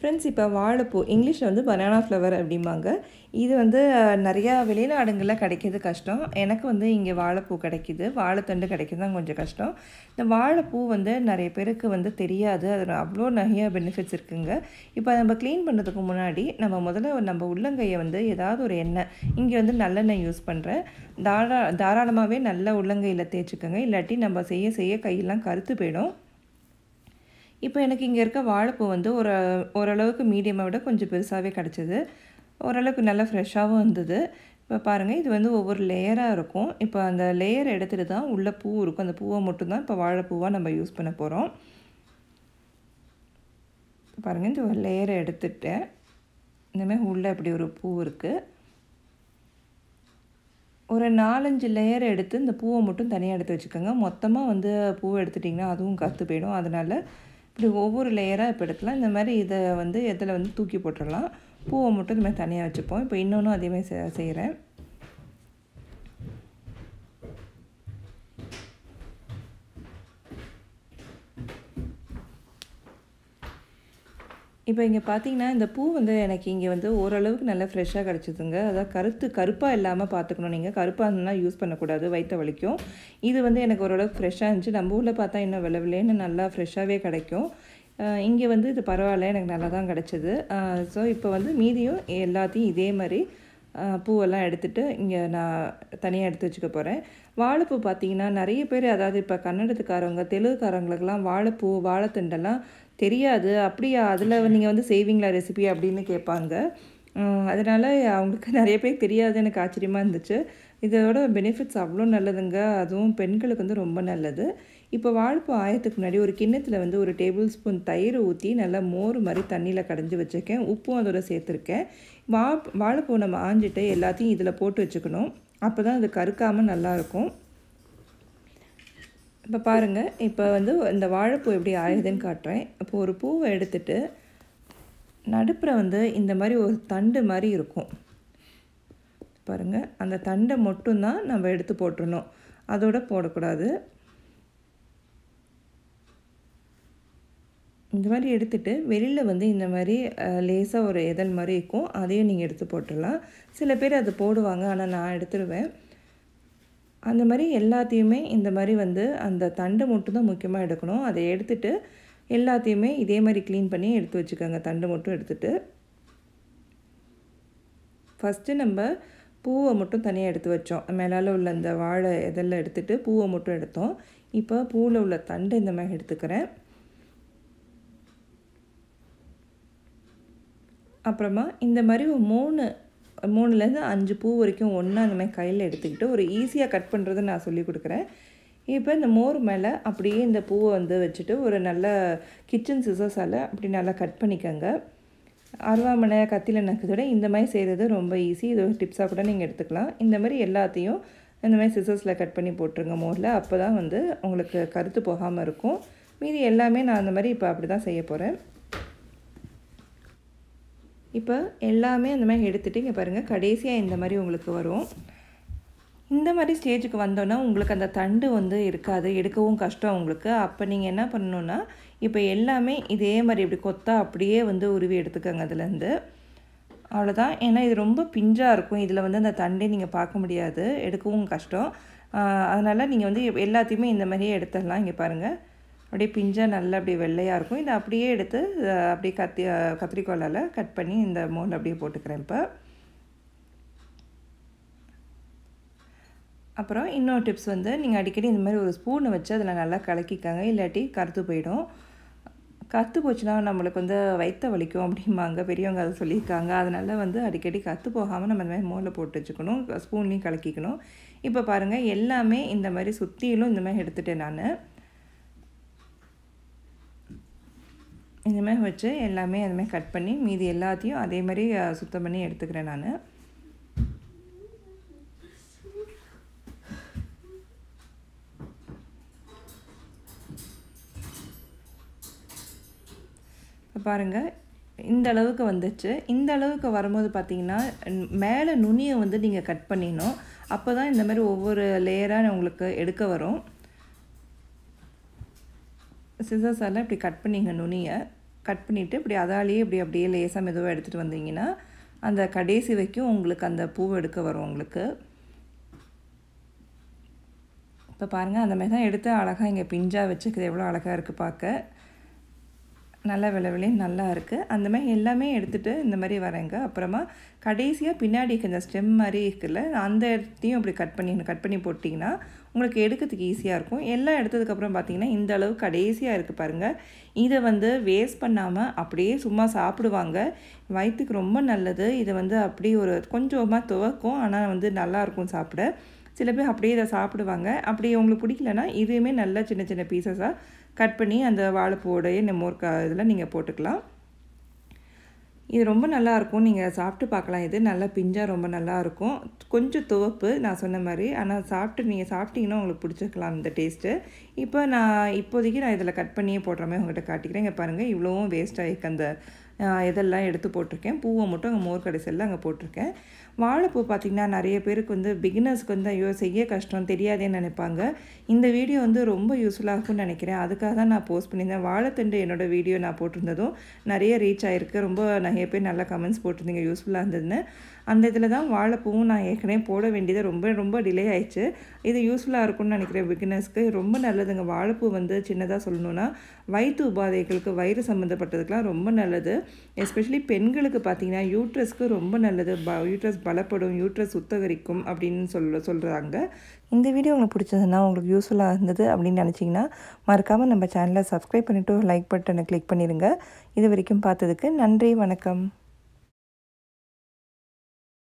Friends இப்போ வாழைப்பூ இங்கிலீஷில் வந்து பனானா ஃப்ளவர் அப்படிம்பாங்க. இது வந்து நிறையா வெளிநாடுங்களில் கிடைக்கிறது கஷ்டம். எனக்கு வந்து இங்கே வாழைப்பூ கிடைக்கிது. வாழைத்தண்டு கிடைக்கிறது தான் கொஞ்சம் கஷ்டம். இந்த வாழைப்பூ வந்து நிறைய பேருக்கு வந்து தெரியாது. அதில் அவ்வளோ நிறைய பெனிஃபிட்ஸ் இருக்குங்க. இப்போ நம்ம க்ளீன் பண்ணுறதுக்கு முன்னாடி நம்ம முதல்ல நம்ம உள்ளங்கையை வந்து ஏதாவது ஒரு எண்ணெய் இங்கே வந்து நல்லெண்ணெய் யூஸ் பண்ணுறேன் தாரா தாராளமாகவே நல்ல உள்ளங்கையில் தேய்ச்சிக்கோங்க. இல்லாட்டி நம்ம செய்ய செய்ய கையெல்லாம் கருத்து போயிடும். இப்போ எனக்கு இங்கே இருக்க வாழைப்பூ வந்து ஒரு ஓரளவுக்கு மீடியமை விட கொஞ்சம் பெருசாகவே கிடச்சிது. ஓரளவுக்கு நல்லா ஃப்ரெஷ்ஷாகவும் இருந்தது. இப்போ பாருங்கள் இது வந்து ஒவ்வொரு லேயராக இருக்கும். இப்போ அந்த லேயர் எடுத்துகிட்டு தான் உள்ள பூ இருக்கும். அந்த பூவை மட்டும்தான் இப்போ வாழைப்பூவாக நம்ம யூஸ் பண்ண போகிறோம் பாருங்கள் இந்த ஒரு லேயரை எடுத்துட்டேன். இந்தமாதிரி உள்ளே இப்படி ஒரு பூ இருக்குது ஒரு நாலஞ்சு லேயர் எடுத்து இந்த பூவை மட்டும் தனியாக எடுத்து வச்சுக்கோங்க. மொத்தமாக வந்து பூவை எடுத்துட்டிங்கன்னா அதுவும் கற்று போயிடும். அதனால் இப்படி ஒவ்வொரு லேயராக இப்போ எடுக்கலாம். இந்த மாதிரி இதை வந்து இதில் வந்து தூக்கி போட்டுடலாம். பூவை மட்டும் இந்த மாதிரி தனியாக வச்சுப்போம். இப்போ இன்னொன்றும் அதேமாதிரி செ செய்கிறேன் இப்போ இங்கே பார்த்தீங்கன்னா இந்த பூ வந்து எனக்கு இங்கே வந்து ஓரளவுக்கு நல்லா ஃப்ரெஷ்ஷாக கிடச்சிதுங்க. அதாவது கருத்து கருப்பாக இல்லாமல் பார்த்துக்கணும். நீங்கள் கருப்பாக இருந்தால் யூஸ் பண்ணக்கூடாது வயிற்ற வலிக்கும். இது வந்து எனக்கு ஓரளவுக்கு ஃப்ரெஷ்ஷாக இருந்துச்சு. நம்ம ஊரில் பார்த்தா இன்னும் வில நல்லா ஃப்ரெஷ்ஷாகவே கிடைக்கும். இங்கே வந்து இது பரவாயில்ல எனக்கு நல்லா தான் கிடச்சிது ஸோ இப்போ வந்து மீதியும் எல்லாத்தையும் இதே மாதிரி பூவெல்லாம் எடுத்துகிட்டு இங்கே நான் தனியாக எடுத்து வச்சுக்க போகிறேன் வாழைப்பூ பார்த்தீங்கன்னா நிறைய பேர் அதாவது இப்போ கன்னடத்துக்காரவங்க தெலுங்குக்காரங்களுக்கெல்லாம் வாழைப்பூ வாழைத்தண்டெல்லாம் தெரியாது. அப்படியா? அதில் நீங்கள் வந்து செய்வீங்களா ரெசிபி அப்படின்னு கேட்பாங்க. அதனால் அவங்களுக்கு நிறைய பேர் தெரியாது. எனக்கு ஆச்சரியமாக இருந்துச்சு. இதோட பெனிஃபிட்ஸ் அவ்வளோ நல்லதுங்க. அதுவும் பெண்களுக்கு வந்து ரொம்ப நல்லது. இப்போ வாழைப்பூ ஆயத்துக்கு முன்னாடி ஒரு கிண்ணத்தில் வந்து ஒரு டேபிள் ஸ்பூன் தயிர் ஊற்றி நல்லா மோர் மாதிரி தண்ணியில் கடைஞ்சி வச்சுருக்கேன். உப்பும் அதோட சேர்த்துருக்கேன். வா வாழைப்பூ நம்ம ஆஞ்சிட்டு எல்லாத்தையும் இதில் போட்டு வச்சுக்கணும். அப்போ தான் அது கருக்காமல் நல்லாயிருக்கும் இப்போ பாருங்கள் இப்போ வந்து இந்த வாழைப்பூ எப்படி ஆயுதுன்னு காட்டுறேன். இப்போ ஒரு பூவை எடுத்துட்டு நடுப்புற வந்து இந்த மாதிரி ஒரு தண்டு மாதிரி இருக்கும். பாருங்கள் அந்த தண்டை மட்டும்தான் நம்ம எடுத்து போட்டுருணும் அதோட போடக்கூடாது. இந்த மாதிரி எடுத்துகிட்டு வெளியில் வந்து இந்த மாதிரி லேசாக ஒரு இதழ் மாதிரி இருக்கும் அதையும் நீங்கள் எடுத்து போட்டுடலாம் சில பேர் அது போடுவாங்க ஆனால் நான் எடுத்துடுவேன் அந்த மாதிரி எல்லாத்தையுமே இந்த மாதிரி வந்து அந்த தண்டு மட்டும் தான் முக்கியமாக எடுக்கணும். அதை எடுத்துட்டு எல்லாத்தையுமே இதே மாதிரி க்ளீன் பண்ணி எடுத்து வச்சுக்கோங்க. தண்டு மட்டும் எடுத்துட்டு. ஃபஸ்ட்டு நம்ம பூவை மட்டும் தனியாக எடுத்து வச்சோம். மேலால் உள்ள அந்த வாழை இதெல்லாம் எடுத்துகிட்டு பூவை மட்டும் எடுத்தோம். இப்போ பூவில் உள்ள தண்டு இந்த மாதிரி எடுத்துக்கிறேன். அப்புறமா இந்த மாதிரி ஒரு மூணு மூணுலேருந்து அஞ்சு பூ வரைக்கும் ஒன்றா அந்த மாதிரி கையில் எடுத்துக்கிட்டு ஒரு ஈஸியாக கட் பண்ணுறது நான் சொல்லி கொடுக்குறேன். இப்போ இந்த மோர் மேலே அப்படியே இந்த பூவை வந்து வச்சுட்டு ஒரு நல்ல கிச்சன் சிசர்ஸால் அப்படி நல்லா கட் பண்ணிக்கோங்க. அருவாமனை கத்தியில் நக்குதோட இந்த மாதிரி செய்கிறது ரொம்ப ஈஸி இது ஒரு டிப்ஸாக கூட நீங்கள் எடுத்துக்கலாம். இந்த மாதிரி எல்லாத்தையும் இந்த மாதிரி சிசர்ஸில் கட் பண்ணி போட்டுருங்க மோரில். அப்போ தான் வந்து உங்களுக்கு கருத்து போகாமல் இருக்கும். மீதி எல்லாமே நான் அந்த மாதிரி இப்போ அப்படி தான் செய்ய போகிறேன் இப்போ எல்லாமே அந்த மாதிரி எடுத்துகிட்டு இங்கே பாருங்கள் கடைசியாக இந்த மாதிரி உங்களுக்கு வரும். இந்த மாதிரி ஸ்டேஜுக்கு வந்தோன்னா உங்களுக்கு அந்த தண்டு வந்து இருக்காது எடுக்கவும் கஷ்டம் உங்களுக்கு. அப்போ நீங்கள் என்ன பண்ணணுன்னா இப்போ எல்லாமே இதே மாதிரி இப்படி கொத்தா அப்படியே வந்து உருவி எடுத்துக்கோங்க அதுலேருந்து. அவ்வளோதான் ஏன்னா இது ரொம்ப பிஞ்சாக இருக்கும். இதில் வந்து அந்த தண்டை நீங்கள் பார்க்க முடியாது. எடுக்கவும் கஷ்டம். அதனால் நீங்கள் வந்து எல்லாத்தையுமே இந்த மாதிரியே எடுத்துடலாம். இங்கே பாருங்கள் அப்படியே பிஞ்சாக நல்லா அப்படியே வெள்ளையாக இருக்கும். இதை அப்படியே எடுத்து அப்படியே கத்தி கத்திரிக்கோலால் கட் பண்ணி இந்த மோல் அப்படியே போட்டுக்கிறேன் இப்போ. அப்புறம் இன்னொரு டிப்ஸ் வந்து நீங்கள் அடிக்கடி இந்த மாதிரி ஒரு ஸ்பூனை வச்சு அதில் நல்லா கலக்கிக்காங்க. இல்லாட்டி கருத்து போயிடும். கற்று போச்சுன்னா நம்மளுக்கு வந்து வயிற்ற வலிக்கும் அப்படிம்பாங்க. பெரியவங்க அதை சொல்லியிருக்காங்க. அதனால் வந்து அடிக்கடி கற்று போகாமல் நம்ம இந்த மாதிரி மோலில் போட்டு வச்சுக்கணும். ஸ்பூன்லேயும் கலக்கிக்கணும். இப்போ பாருங்கள் எல்லாமே இந்த மாதிரி சுற்றிலும் இந்த மாதிரி எடுத்துட்டேன் நான். இந்தமாதிரி வச்சு எல்லாமே அதுமாதிரி கட் பண்ணி மீதி எல்லாத்தையும் அதே மாதிரி சுத்தம் பண்ணி எடுத்துக்கிறேன் நான். பாருங்கள் இந்த அளவுக்கு வந்துச்சு. இந்த அளவுக்கு வரும்போது பார்த்தீங்கன்னா மேலே நுனியை வந்து நீங்கள் கட் பண்ணிடணும். அப்போ தான் இந்த மாதிரி ஒவ்வொரு லேயராக உங்களுக்கு எடுக்க வரும். சிசர்ஸால் இப்படி கட் பண்ணிங்க நுனியை. கட் பண்ணிவிட்டு இப்படி அதாலேயே இப்படி அப்படியே லேசாக மெதுவாக எடுத்துகிட்டு வந்தீங்கன்னா அந்த கடைசி வரைக்கும் உங்களுக்கு அந்த பூவை எடுக்க வரும் உங்களுக்கு. இப்போ பாருங்கள் அந்த மாதிரி தான் எடுத்து அழகாக இங்கே பிஞ்சாக வச்சுக்கிறது. எவ்வளோ அழகாக இருக்குது பார்க்க நல்லா விளவிலையும் நல்லா இருக்குது அந்த மாதிரி எல்லாமே எடுத்துகிட்டு இந்த மாதிரி வரேங்க. அப்புறமா கடைசியாக பின்னாடி இந்த ஸ்டெம் மாதிரி இருக்குல்ல அந்த இடத்தையும் அப்படி கட் பண்ணி கட் பண்ணி போட்டிங்கன்னா உங்களுக்கு எடுக்கிறதுக்கு ஈஸியாக இருக்கும். எல்லாம் எடுத்ததுக்கப்புறம் பார்த்தீங்கன்னா இந்த அளவு கடைசியாக இருக்குது பாருங்கள் இதை வந்து வேஸ்ட் பண்ணாமல் அப்படியே சும்மா சாப்பிடுவாங்க. வயிற்றுக்கு ரொம்ப நல்லது. இதை வந்து அப்படியே ஒரு கொஞ்சமாக துவக்கும். ஆனால் வந்து நல்லாயிருக்கும் சாப்பிட. சில பேர் அப்படியே இதை சாப்பிடுவாங்க. அப்படி உங்களுக்கு பிடிக்கலன்னா இதுவுமே நல்லா சின்ன சின்ன பீசஸாக கட் பண்ணி அந்த வாழைப்பூவோடைய இந்த மோர்க்கா இதில் நீங்கள் போட்டுக்கலாம். இது ரொம்ப நல்லாயிருக்கும் நீங்கள் சாப்பிட்டு பார்க்கலாம். இது நல்லா பிஞ்சாக ரொம்ப நல்லாயிருக்கும் கொஞ்சம் துவப்பு நான் சொன்ன மாதிரி. ஆனால் சாப்பிட்டு நீங்கள் சாப்பிட்டீங்கன்னா உங்களுக்கு பிடிச்சிருக்கலாம் இந்த டேஸ்ட்டு. இப்போ நான் இப்போதைக்கு நான் இதில் கட் பண்ணியே போடுற மாதிரி உங்கள்கிட்ட காட்டிக்கிறேன். இங்கே பாருங்கள் இவ்வளோவும் வேஸ்ட் ஆகிருக்கு அந்த இதெல்லாம் எடுத்து போட்டிருக்கேன். பூவை மட்டும் அங்கே மோர் கடைசியில் அங்கே போட்டிருக்கேன். வாழைப்பூ பார்த்திங்கன்னா நிறைய பேருக்கு வந்து பிகினர்ஸ்க்கு வந்து ஐயோ செய்ய கஷ்டம் தெரியாதேன்னு நினைப்பாங்க. இந்த வீடியோ வந்து ரொம்ப யூஸ்ஃபுல்லாகும்னு நினைக்கிறேன். அதுக்காக தான் நான் போஸ்ட் பண்ணியிருந்தேன். வாழைத்தண்டு என்னோடய வீடியோ நான் போட்டிருந்ததும் நிறைய ரீச் ஆகிருக்கு ரொம்ப நிறைய பேர் நல்ல கமெண்ட்ஸ் போட்டிருந்தீங்க. யூஸ்ஃபுல்லாக இருந்ததுன்னு. அந்த இதில் தான் வாழைப்பூவும் நான் ஏற்கனவே போட வேண்டியது ரொம்ப ரொம்ப டிலே ஆயிடுச்சு. இது யூஸ்ஃபுல்லாக இருக்கும்னு நினைக்கிறேன் பிகினர்ஸ்க்கு ரொம்ப நல்லதுங்க. வாழைப்பூ வந்து சின்னதாக சொல்லணுன்னா வயிற்று உபாதைகளுக்கு வயிறு சம்மந்தப்பட்டதுக்கெலாம் ரொம்ப நல்லது. எஸ்பெஷலி பெண்களுக்கு பார்த்தீங்கன்னா யூட்ரஸ்க்கு ரொம்ப நல்லது. ப யூட்ரஸ் பலப்படும் யூட்ரஸ் சுத்தகரிக்கும் அப்படின்னு சொல்ல சொல்கிறாங்க இந்த வீடியோ உங்களுக்கு பிடிச்சதுன்னா உங்களுக்கு யூஸ்ஃபுல்லாக இருந்தது அப்படின்னு நினச்சிங்கன்னா மறக்காமல் நம்ம சேனலை சப்ஸ்கிரைப் பண்ணிவிட்டு லைக் பட்டனை கிளிக் பண்ணிடுங்க இது வரைக்கும் பார்த்ததுக்கு நன்றி வணக்கம்.